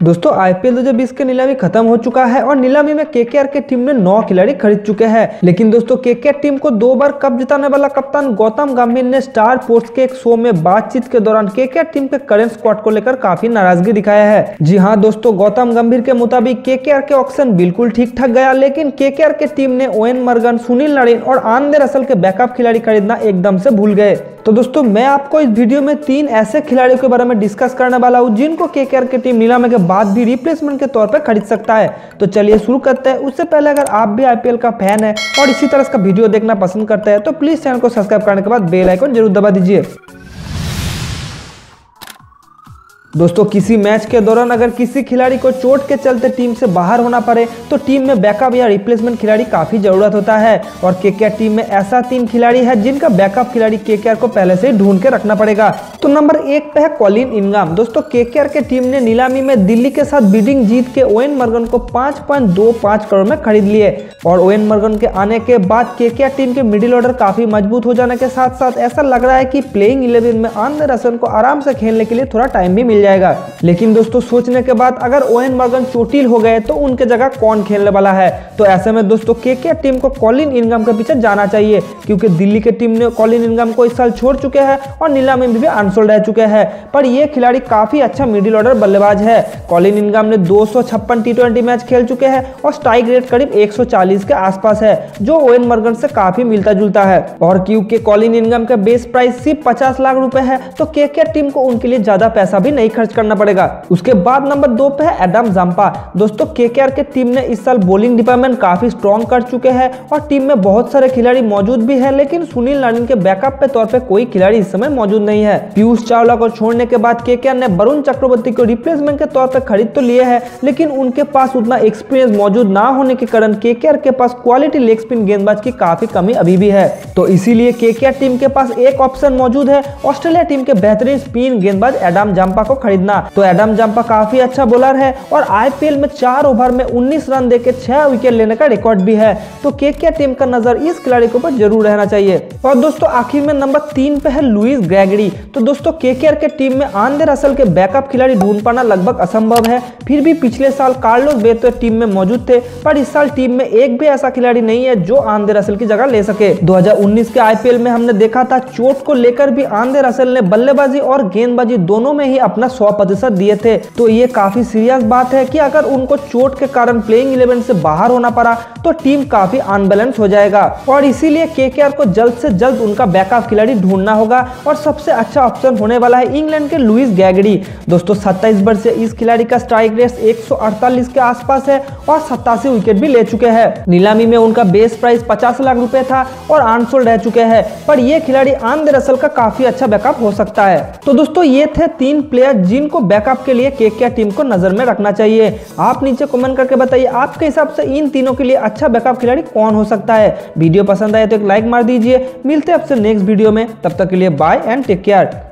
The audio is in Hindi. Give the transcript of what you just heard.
दोस्तों आईपीएल 2020 के नीलामी खत्म हो चुका है और नीलामी में केकेआर के टीम ने नौ खिलाड़ी खरीद चुके हैं। लेकिन दोस्तों केकेआर टीम को दो बार कप जिताने वाला कप्तान गौतम गंभीर ने स्टार स्पोर्ट्स के एक शो में बातचीत के दौरान केकेआर टीम के करेंट स्क्वाड को लेकर काफ़ी नाराज़गी दिखाया है। जी हाँ दोस्तों, गौतम गंभीर के मुताबिक केकेआर के ऑप्शन बिल्कुल ठीक ठाक गया, लेकिन केकेआर के टीम ने ओएन मर्गन, सुनील नारिन और आनंदे रसल के बैकअप खिलाड़ी खरीदना एकदम से भूल गए। तो दोस्तों, मैं आपको इस वीडियो में तीन ऐसे खिलाड़ियों के बारे में डिस्कस करने वाला हूँ, जिनको केकेआर की टीम नीलामी के बाद भी रिप्लेसमेंट के तौर पर खरीद सकता है। तो चलिए शुरू करते हैं। उससे पहले अगर आप भी आईपीएल का फ़ैन है और इसी तरह का वीडियो देखना पसंद करते हैं तो प्लीज़ चैनल को सब्सक्राइब करने के बाद बेल आइकन ज़रूर दबा दीजिए। दोस्तों, किसी मैच के दौरान अगर किसी खिलाड़ी को चोट के चलते टीम से बाहर होना पड़े तो टीम में बैकअप या रिप्लेसमेंट खिलाड़ी काफ़ी ज़रूरत होता है। और के टीम में ऐसा तीन खिलाड़ी है जिनका बैकअप खिलाड़ी के को पहले से ढूंढ के रखना पड़ेगा। तो नंबर एक पे है कॉलिन इनगाम। दोस्तों के के टीम ने नीलामी में दिल्ली के साथ बिडिंग जीत के ओएन मर्गन को पाँच करोड़ में खरीद लिए। और ओएन मर्गन के आने के बाद के टीम के मिडिल ऑर्डर काफ़ी मज़बूत हो जाने के साथ साथ ऐसा लग रहा है की प्लेइंग इलेवन में आंध्र रसन को आराम से खेलने के लिए थोड़ा टाइम भी मिल जाएगा। लेकिन दोस्तों, सोचने के बाद अगर ओएन मर्गन चोटिल हो गए तो उनके जगह कौन खेलने वाला है? तो ऐसे में दोस्तों के के टीम को कॉलिन इनगम के पीछे जाना चाहिए, क्योंकि दिल्ली के टीम ने कॉलिन इनगम को इस साल छोड़ चुके हैं और नीलामी में भी अनसोल्ड रह चुके हैं। पर यह खिलाड़ी काफ़ी अच्छा मिडिल ऑर्डर बल्लेबाज है। कॉलिन इनगम ने दो टी मैच खेल चुके हैं और स्ट्राइक रेट करीब 140 के आसपास है, जो ओएन मर्गन से काफ़ी मिलता जुलता है। और क्योंकि कॉलिन इनगम का बेस प्राइस सिर्फ़ पचास लाख रुपए है तो के टीम को उनके लिए ज़्यादा पैसा भी नहीं खर्च करना पड़ेगा। उसके बाद नंबर दो पे है एडम जम्पा। दोस्तों के के टीम ने इस साल बॉलिंग डिपार्टमेंट काफ़ी स्ट्रॉन्ग कर चुके हैं और टीम में बहुत सारे खिलाड़ी मौजूद भी है, लेकिन सुनील नारायण के बैकअप पे तौर पे कोई खिलाड़ी इस समय मौजूद नहीं है। पीयूष चावला को छोड़ने के बाद के ने वरुण चक्रवर्ती को रिप्लेसमेंट के तौर पर खरीद तो लिए है, लेकिन उनके पास उतना एक्सपीरियंस मौजूद ना होने के कारण के के पास क्वालिटी लेग स्पिन गेंदबाज की काफ़ी कमी अभी भी है। तो इसीलिए के टीम के पास एक ऑप्शन मौजूद है। ऑस्ट्रेलिया टीम के बेहतरीन स्पिन गेंदबाज एडम जम्पा को खरीदना। तो एडम जम्पा काफ़ी अच्छा बॉलर है और आईपीएल में चार ओवर में 19 रन देके छह विकेट लेने का रिकॉर्ड भी है। तो के टीम का नज़र इस खिलाड़ी के ऊपर ज़रूर रहना चाहिए? और दोस्तों, आखिर में नंबर तीन पे है लुइस ग्रेगरी तो दोस्तों के के टीम में आंदे रसल के बैकअप खिलाड़ी ढूंढ पाना लगभग असंभव है। फिर भी पिछले साल कार्लोस बेतो टीम में मौजूद थे, पर इस साल टीम में एक भी ऐसा खिलाड़ी नहीं है जो आंदे रसल की जगह ले सके। 2019 के आईपीएल में हमने देखा था, चोट को लेकर भी आंदे रसल ने बल्लेबाजी और गेंदबाजी दोनों में ही अपना सौ प्रतिशत दिए थे। तो ये काफ़ी सीरियस बात है कि अगर उनको चोट के कारण प्लेइंग इलेवन से बाहर होना पड़ा तो टीम काफ़ी अनबैलेंस हो जाएगा। और इसीलिए के को जल्द से जल्द उनका बैकअप खिलाड़ी ढूंढना होगा। और सबसे अच्छा ऑप्शन होने वाला है इंग्लैंड के लुइस गैगड़ी दोस्तों, सत्ताईस वर्ष से इस खिलाड़ी का स्ट्राइक रेट एक सौ अड़तालीस के आसपास है और सत्तासी विकेट भी ले चुके हैं। नीलामी में उनका बेस प्राइस पचास लाख रुपए था और आनसोल्ड रह चुके हैं। पर यह खिलाड़ी आंध्र का काफ़ी अच्छा बैकअप हो सकता है। तो दोस्तों, ये थे तीन प्लेयर जिनको बैकअप के लिए के टीम को नज़र में रखना चाहिए। आप नीचे कमेंट करके बताइए, आपके हिसाब से इन तीनों के लिए अच्छा बैकअप खिलाड़ी कौन हो सकता है? वीडियो पसंद आए तो एक लाइक मार दीजिए। मिलते हैं आपसे नेक्स्ट वीडियो में। तब तक के लिए बाय एंड टेक केयर